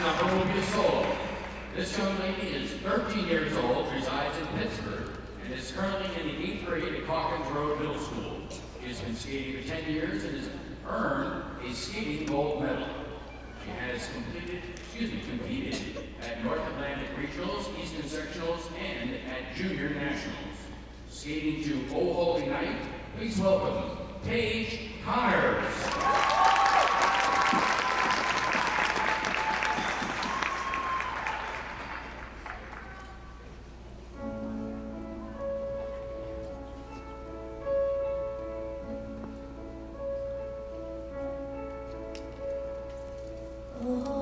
number will be. This young lady is 13 years old, resides in Pittsford, and is currently in the 8th grade at Calkins Road Middle School. She has been skating for 10 years and has earned a skating gold medal. She has completed, excuse me, competed at North Atlantic Regionals, Eastern Sectionals, and at Junior Nationals. Skating to Oh Holy Night, please welcome Paige Conners. Oh.